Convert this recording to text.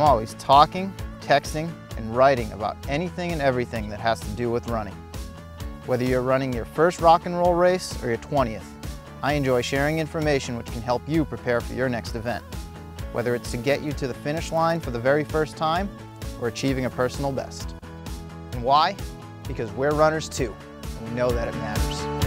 I'm always talking, texting, and writing about anything and everything that has to do with running. Whether you're running your first rock and roll race or your 20th, I enjoy sharing information which can help you prepare for your next event. Whether it's to get you to the finish line for the very first time or achieving a personal best. And why? Because we're runners too, and we know that it matters.